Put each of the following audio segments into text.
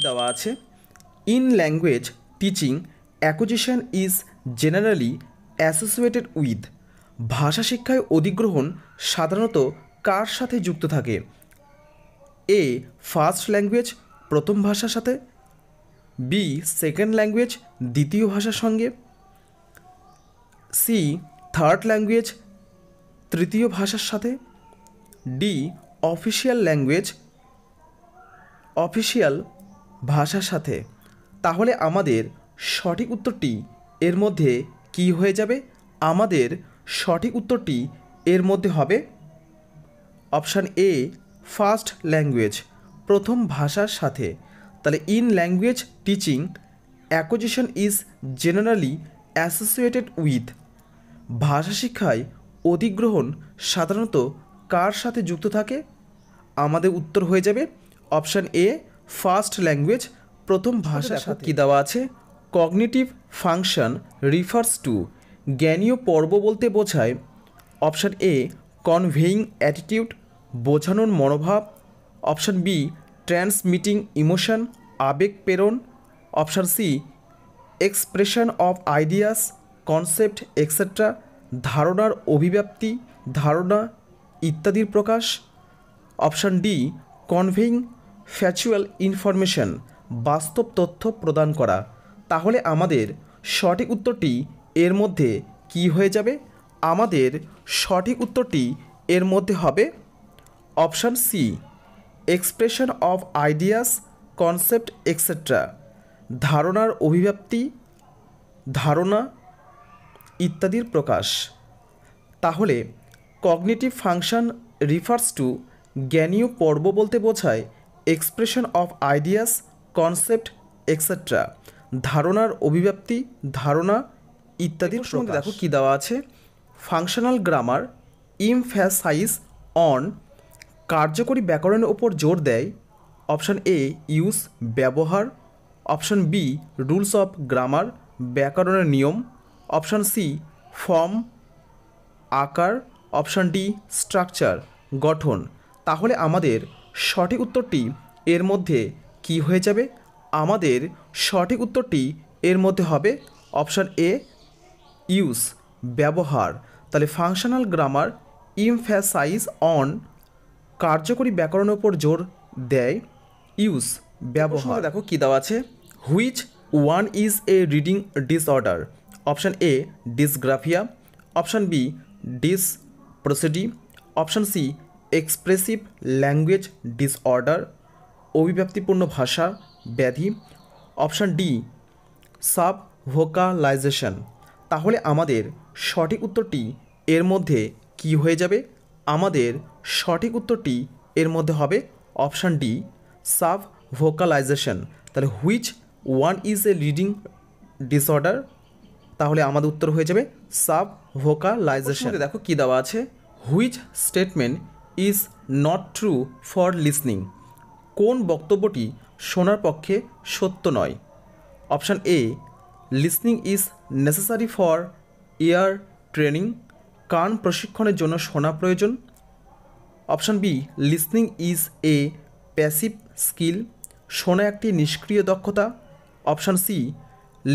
দেওয়া আছে। In language teaching acquisition is generally associated with ভাষা শিক্ষায় অধিগ্রহণ সাধারণত কার সাথে যুক্ত থাকে? এ ফার্স্ট ল্যাঙ্গুয়েজ প্রথম ভাষার সাথে। বি সেকেন্ড ল্যাঙ্গুয়েজ দ্বিতীয় ভাষার সঙ্গে। সি থার্ড ল্যাঙ্গুয়েজ তৃতীয় ভাষার সাথে। ডি অফিসিয়াল ল্যাঙ্গুয়েজ অফিসিয়াল ভাষার সাথে, তাহলে আমাদের সঠিক উত্তরটি এর মধ্যে কি হয়ে যাবে? আমাদের সঠিক উত্তরটি এর মধ্যে হবে অপশান এ, ফার্স্ট ল্যাঙ্গুয়েজ, প্রথম ভাষার সাথে। তাহলে in language teaching acquisition is generally associated with. ভাষা শিক্ষায় অধিগ্রহণ সাধারণত কার সাথে যুক্ত থাকে? আমাদের উত্তর হয়ে যাবে অপশান এ ফার্স্ট ল্যাঙ্গুয়েজ প্রথম ভাষার সাথে। কী দেওয়া আছে? Cognitive function refers to. জ্ঞানীয় পর্ব বলতে বোঝায় অপশান এ কনভেইং অ্যাটিটিউড বোঝানোর মনোভাব। অপশান বি ট্রান্সমিটিং ইমোশন আবেগ প্রেরণ। Option C expression of ideas concept etcetera ধারণার অভিব্যক্তি ধারণা ইত্যাদির প্রকাশ। Option D conveying factual information বাস্তব তথ্য প্রদান করা। তাহলে আমাদের সঠিক উত্তরটি এর মধ্যে কি হয়ে যাবে? আমাদের সঠিক উত্তরটি এর মধ্যে হবে option C, expression of ideas, concept etcetera ধারণার অভিব্যক্তি, ধারণা ইত্যাদির প্রকাশ। তাহলে কগনিটিভ ফাংশন রিফার্স টু জ্ঞানীয় পর্ব বলতে বোঝায় expression of ideas concept etcetera ধারণার অভিব্যক্তি ধারণা ইত্যাদির সঙ্গে দেখো কী দেওয়া আছে? ফাংশনাল গ্রামার ইমফ্যাসাইজ অন কার্যকরী ব্যাকরণের ওপর জোর দেয়। অপশান এ ইউজ ব্যবহার। Option B rules of grammar ব্যাকরণের নিয়ম। অপশান সি ফর্ম আকার। অপশান ডি স্ট্রাকচার গঠন। তাহলে আমাদের সঠিক উত্তরটি এর মধ্যে কি হয়ে যাবে? আমাদের সঠিক উত্তরটি এর মধ্যে হবে অপশান এ ইউজ ব্যবহার। তাহলে ফাংশনাল গ্রামার ইমফ্যাসাইজ অন কার্যকরী ব্যাকরণের উপর জোর দেয় ইউজ ব্যবহার। দেখো কী দেওয়া আছে? Which one is a reading disorder option A dysgraphia option B dysprosody option C expressive language disorder অভিব্যক্তিপূর্ণ ভাষা, ব্যাধি অপশান ডি সাব ভোকালাইজেশন তাহলে আমাদের সঠিক উত্তরটি এর মধ্যে কি হয়ে যাবে? আমাদের সঠিক উত্তরটি এর মধ্যে হবে অপশান ডি সাব ভোকালাইজেশন তাহলে which one is a leading disorder তাহলে আমাদের উত্তর হয়ে যাবে সাব ভোকালাইজেশন দেখো কী দেওয়া আছে? Which statement is not true for listening কোন বক্তব্যটি শোনার পক্ষে সত্য নয়? Option A listening is necessary for ear training কান প্রশিক্ষণের জন্য শোনা প্রয়োজন। Option B listening is a passive skill শোনা একটি নিষ্ক্রিয় দক্ষতা। Option C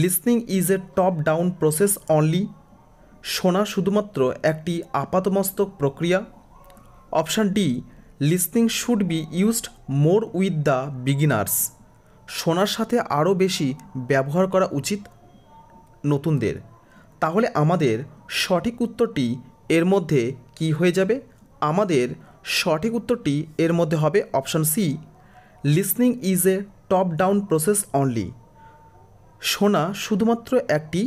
listening is a top down process only শোনা শুধুমাত্র একটি আপাতমস্তক প্রক্রিয়া। Option D listening should be used more with the beginners শোনার সাথে আরও বেশি ব্যবহার করা উচিত নতুনদের। তাহলে আমাদের সঠিক উত্তরটি এর মধ্যে কি হয়ে যাবে? আমাদের সঠিক উত্তরটি এর মধ্যে হবে option C listening is a top down process only শোনা শুধুমাত্র একটি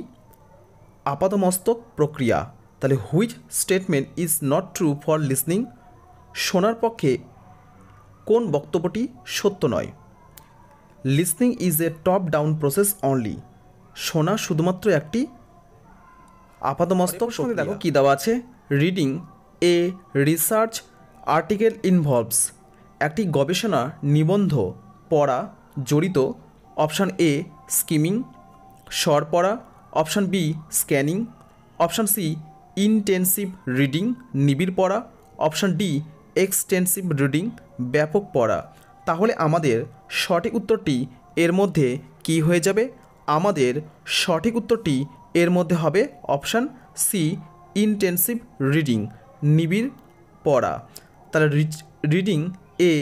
আপাতমস্তক প্রক্রিয়া। তাহলে which statement is not true for listening শোনার পক্ষে কোন বক্তব্যটি সত্য নয়? Listening is a top down process only শোনা শুধুমাত্র একটি আপাতমস্তক সঙ্গে দেখো কী দেওয়া আছে। Reading a research article involves একটি গবেষণা নিবন্ধ পড়া জড়িত অপশান এ স্কিমিং স্বর পড়া option B scanning option C intensive reading নিবিড় পড়া অপশান ডি এক্সটেন্সিভ রিডিং ব্যাপক পড়া। তাহলে আমাদের সঠিক উত্তরটি এর মধ্যে কি হয়ে যাবে? আমাদের সঠিক উত্তরটি এর মধ্যে হবে অপশান সি ইনটেনসিভ রিডিং নিবিড় পড়া। তাহলে reading a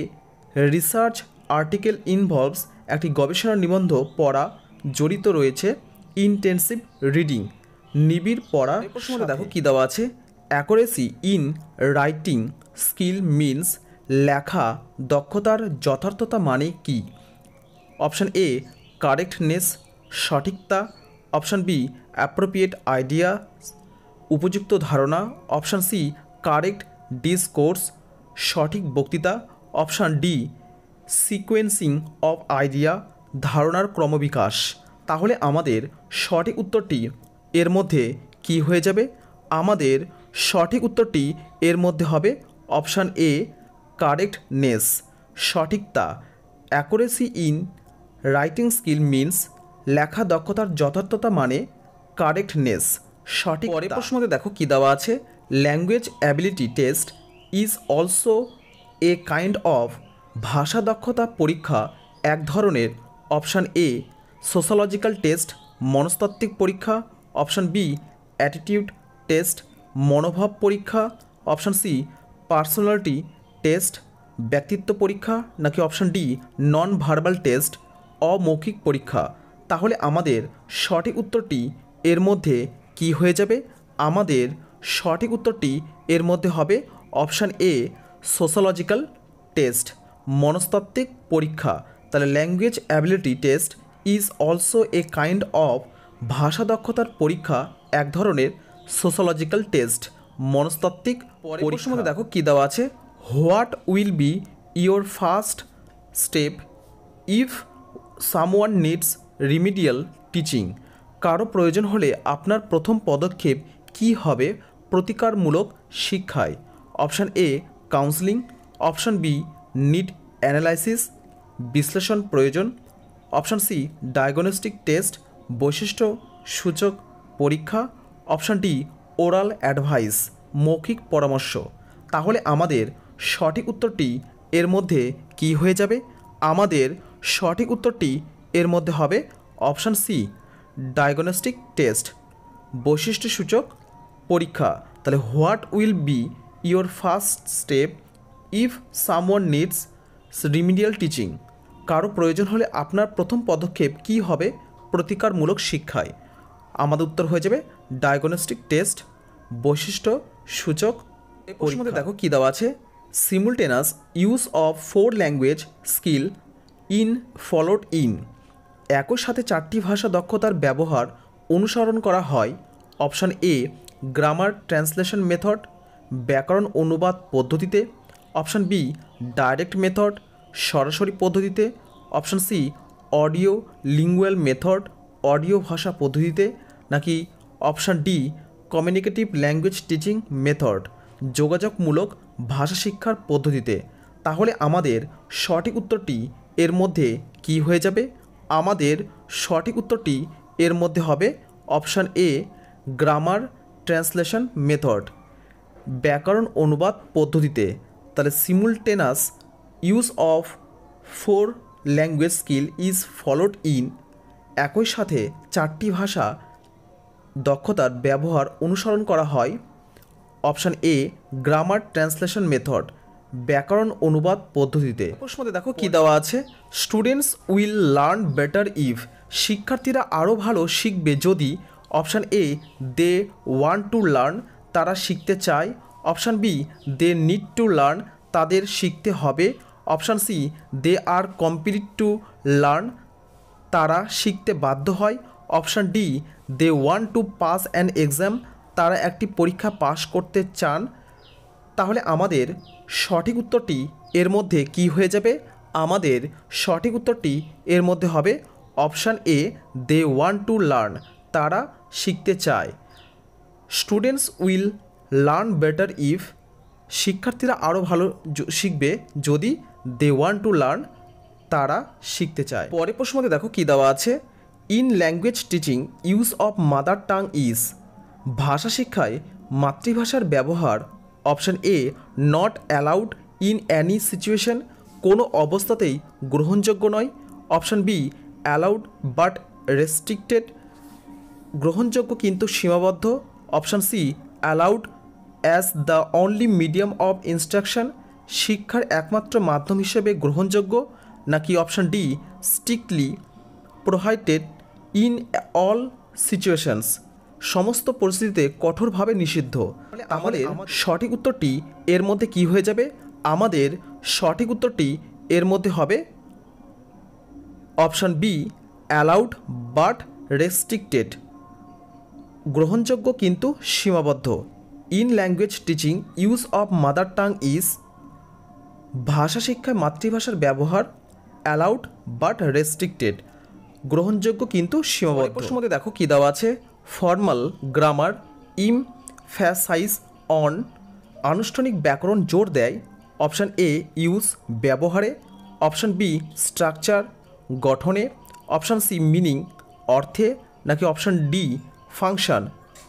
research article involves একটি গবেষণা নিবন্ধ পড়া জড়িত রয়েছে ইনটেনসিভ রিডিং নিবিড় পড়া। প্রশ্নটা দেখো কী দেওয়া আছে accuracy in writing skill means লেখা, দক্ষতার যথার্থতা মানে কি? অপশান এ কারেক্টনেস সঠিকতা। অপশান বি অ্যাপ্রোপ্রিয়েট আইডিয়া উপযুক্ত ধারণা। অপশান সি কারেক্ট ডিসকোর্স সঠিক বক্তৃতা। Option D sequencing of idea ধারণার ক্রমবিকাশ। তাহলে আমাদের সঠিক উত্তরটি এর মধ্যে কি হয়ে যাবে? আমাদের সঠিক উত্তরটি এর মধ্যে হবে অপশান এ কারেক্টনেস সঠিকতা accuracy in writing skill means লেখা দক্ষতার যথার্থতা মানে কারেক্টনেস সঠিক পরের প্রশ্নতে দেখো কী দেওয়া আছে language ability test is also a kind of ভাষা দক্ষতা পরীক্ষা এক ধরনের, অপশান এ সোশ্যালজিক্যাল টেস্ট মনস্তাত্ত্বিক পরীক্ষা, অপশান বি অ্যাটিটিউড টেস্ট মনোভাব পরীক্ষা, অপশান সি পার্সোনালিটি টেস্ট, ব্যক্তিত্ব পরীক্ষা নাকি option D non verbal test অমৌখিক পরীক্ষা? তাহলে আমাদের সঠিক উত্তরটি এর মধ্যে কি হয়ে যাবে? আমাদের সঠিক উত্তরটি এর মধ্যে হবে অপশান এ সোশ্যালজিক্যাল টেস্ট মনস্তাত্ত্বিক পরীক্ষা। তাহলে language ability test is also a kind of ভাষা দক্ষতার পরীক্ষা, এক ধরনের সোশ্যালজিক্যাল টেস্ট মনস্তাত্ত্বিক মধ্যে দেখো কী দেওয়া আছে? What will be your first step if someone needs remedial teaching? কারও প্রয়োজন হলে আপনার প্রথম পদক্ষেপ কি হবে? প্রতিকারমূলক শিক্ষায়। Option A counselling option B need analysis বিশ্লেষণ প্রয়োজন। অপশান সি ডায়াগনস্টিক টেস্ট বৈশিষ্ট্য সূচক পরীক্ষা। অপশান ডি ওরাল অ্যাডভাইস, মৌখিক পরামর্শ। তাহলে আমাদের সঠিক উত্তরটি এর মধ্যে কি হয়ে যাবে? আমাদের সঠিক উত্তরটি এর মধ্যে হবে অপশান সি, ডায়াগনস্টিক টেস্ট, বৈশিষ্ট্যসূচক পরীক্ষা। তাহলে what will be your first step if someone needs remedial teaching? কারও প্রয়োজন হলে আপনার প্রথম পদক্ষেপ কি হবে? প্রতিকারমূলক শিক্ষায়। আমাদের উত্তর হয়ে যাবে ডায়াগনস্টিক টেস্ট বৈশিষ্ট্য সূচক। পরীক্ষা। দেখো কী দেওয়া আছে? Simultaneous use of four language skill in followed in একই সাথে চারটি ভাষা দক্ষতার ব্যবহার অনুসরণ করা হয়। Option A grammar translation method ব্যাকরণ অনুবাদ পদ্ধতিতে। অপশান বি ডাইরেক্ট মেথড সরাসরি পদ্ধতিতে। Option C audio lingual method audio ভাষা পদ্ধতিতে নাকি option D communicative language teaching method যোগাযোগমূলক ভাষা শিক্ষার পদ্ধতিতে। তাহলে আমাদের সঠিক উত্তরটি এর মধ্যে কি হয়ে যাবে? আমাদের সঠিক উত্তরটি এর মধ্যে হবে option A grammar translation method ব্যাকরণ অনুবাদ পদ্ধতিতে। তাহলে simultaneous use of four language skill is followed in একই সাথে চারটি ভাষা দক্ষতার ব্যবহার অনুসরণ করা হয়। Option A, grammar translation method, ব্যাকরণ অনুবাদ পদ্ধতিতে। প্রশ্নতে দেখো কী দেওয়া আছে? Students will learn better if শিক্ষার্থীরা আরও ভালো শিখবে যদি। Option A they want to learn তারা শিখতে চায়। Option B they need to learn তাদের শিখতে হবে। Option C they are compelled to learn তারা শিখতে বাধ্য হয়। Option D they want to pass an exam তারা একটি পরীক্ষা পাশ করতে চান। তাহলে আমাদের সঠিক উত্তরটি এর মধ্যে কি হয়ে যাবে? আমাদের সঠিক উত্তরটি এর মধ্যে হবে option A they want to learn তারা শিখতে চায়। Students will learn better if শিক্ষার্থীরা আরও ভালো শিখবে যদি দে ওয়ান টু লার্ন তারা শিখতে চায়। পরে প্রশ্নতে দেখো কী দেওয়া আছে? In language teaching use of mother tongue is ভাষা শিক্ষায় মাতৃভাষার ব্যবহার option A not allowed in any situation কোনো অবস্থাতেই গ্রহণযোগ্য নয়। Option B allowed but restricted গ্রহণযোগ্য কিন্তু সীমাবদ্ধ। Option C allowed as the only medium of instruction শিক্ষার একমাত্র মাধ্যম হিসেবে গ্রহণযোগ্য। নাকি option D strictly prohibited in all situations. সমস্ত পরিস্থিতিতে কঠোরভাবে নিষিদ্ধ। আমাদের সঠিক উত্তরটি এর মধ্যে কি হয়ে যাবে? আমাদের সঠিক উত্তরটি এর মধ্যে হবে option B allowed but restricted. গ্রহণযোগ্য কিন্তু সীমাবদ্ধ। In language teaching use of mother tongue is ভাষা শিক্ষায় মাতৃভাষার ব্যবহার অ্যালাউড বাট রেস্ট্রিক্টেড গ্রহণযোগ্য কিন্তু সীমাবদ্ধ। মধ্যে দেখো, কী দেওয়া আছে? ফর্মাল গ্রামার ইম ফ্যাসাইজ অন আনুষ্ঠানিক ব্যাকরণ জোর দেয়। অপশান এ ইউজ ব্যবহারে। অপশান বি স্ট্রাকচার গঠনে। অপশান সি মিনিং অর্থে। নাকি অপশান ডি ফাংশন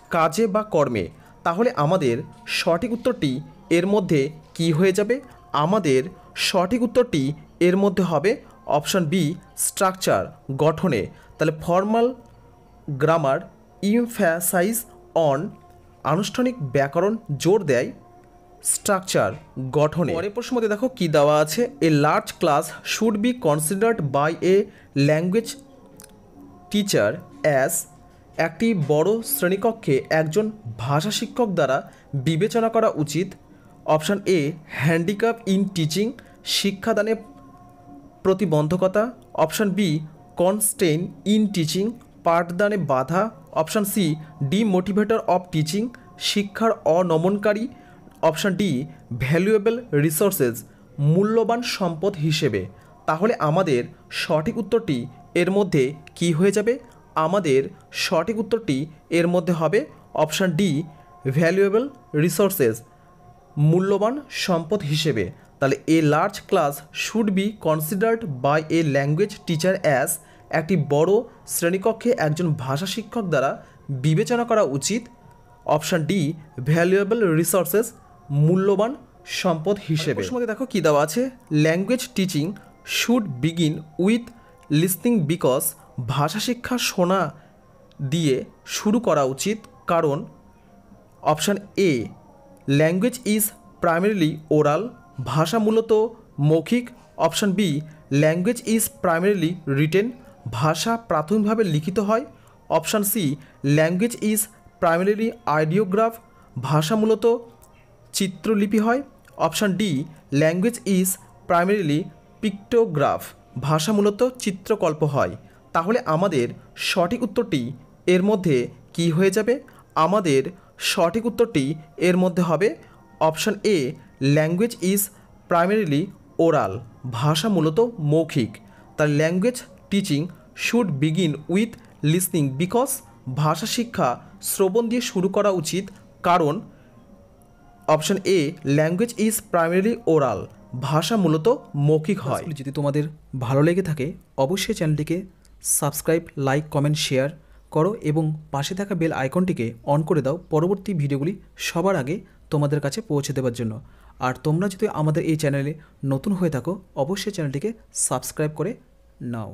কাজে বা কর্মে। তাহলে আমাদের সঠিক উত্তরটি এর মধ্যে কি হয়ে যাবে? আমাদের সঠিক উত্তরটি এর মধ্যে হবে অপশান বি, স্ট্রাকচার, গঠনে। তাহলে ফর্মাল গ্রামার ইমফ্যাসাইজ অন আনুষ্ঠানিক ব্যাকরণ জোর দেয় স্ট্রাকচার, গঠনে। পরের প্রশ্ন মধ্যে দেখো কি দেওয়া আছে? A large class should be considered by a language teacher as একটি বড় শ্রেণীকক্ষে একজন ভাষা শিক্ষক দ্বারা বিবেচনা করা উচিত। Option A handicap in teaching শিক্ষাদানে প্রতিবন্ধকতা, option B constraint in teaching পাঠদানে বাধা, option C demotivator of teaching শিক্ষার অনমনকারী, অপশান ডি ভ্যালুয়েবল রিসোর্সেস মূল্যবান সম্পদ হিসেবে। তাহলে আমাদের সঠিক উত্তরটি এর মধ্যে কি হয়ে যাবে? আমাদের সঠিক উত্তরটি এর মধ্যে হবে অপশান ডি ভ্যালুয়েবল রিসোর্সেস মূল্যবান সম্পদ হিসেবে। তাহলে a large class should be considered by a language teacher as একটি বড় শ্রেণীকক্ষে একজন ভাষা শিক্ষক দ্বারা বিবেচনা করা উচিত। অপশান ডি ভ্যালুয়েবল রিসোর্সেস মূল্যবান সম্পদ হিসেবে। মধ্যে দেখো কী দেওয়া আছে? Language teaching should begin with listening because ভাষা শিক্ষা শোনা দিয়ে শুরু করা উচিত। কারণ option A language is primarily oral ভাষা মূলত মৌখিক, option B language is primarily written ভাষা প্রাথমিকভাবে লিখিত হয়। Option C language is primarily ideograph ভাষা মূলত চিত্রলিপি হয়। Option D language is primarily pictograph ভাষা মূলত চিত্রকল্প হয়। তাহলে আমাদের সঠিক উত্তরটি এর মধ্যে কি হয়ে যাবে? আমাদের সঠিক উত্তরটি এর মধ্যে হবে option A language is primarily oral ভাষা মূলত মৌখিক। তার language teaching should begin with listening because ভাষা শিক্ষা শ্রবণ দিয়ে শুরু করা উচিত, কারণ option A language is primary oral ভাষা মূলত মৌখিক হয়। যদি তোমাদের ভালো লেগে থাকে, অবশ্যই চ্যানেলটিকে সাবস্ক্রাইব লাইক কমেন্ট শেয়ার করো এবং পাশে থাকা বেল আইকনটিকে অন করে দাও। পরবর্তী ভিডিওগুলি সবার আগে তোমাদের কাছে পৌঁছে দেওয়ার জন্য। আর তোমরা যদি আমাদের এই চ্যানেলে নতুন হয়ে থাকো অবশ্যই চ্যানেলটিকে সাবস্ক্রাইব করে নাও।